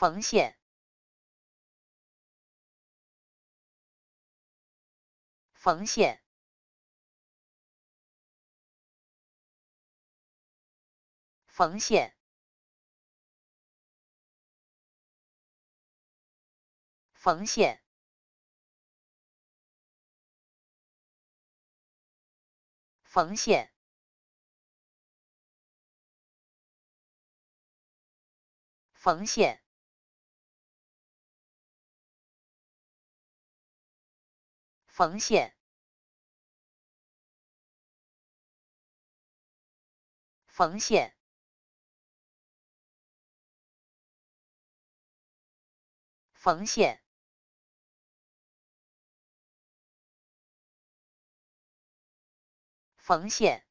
缝线，缝线，缝线，缝线，缝线。缝线，缝线，缝线，缝线，缝线。